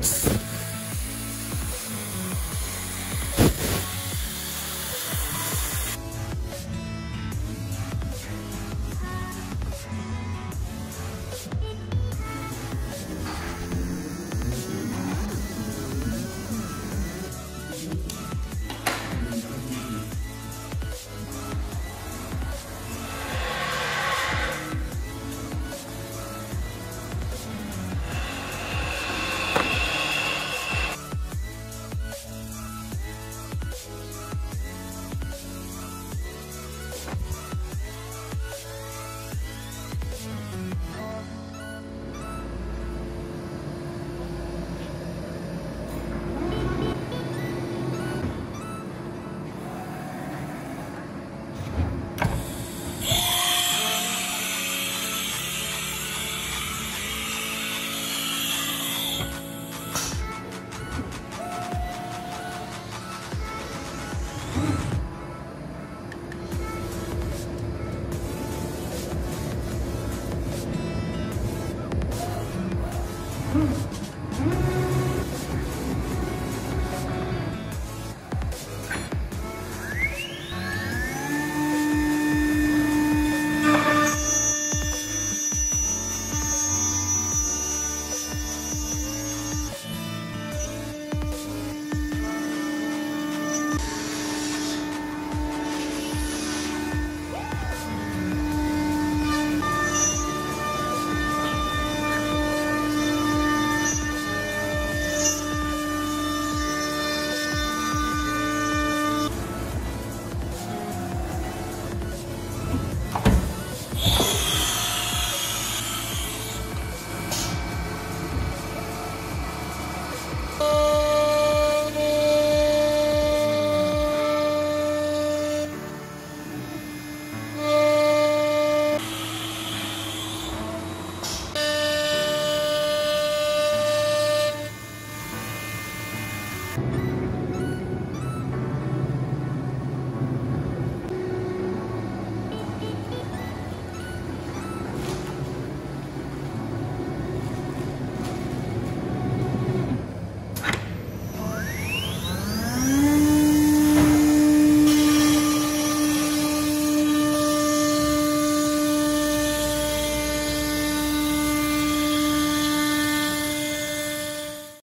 Oops.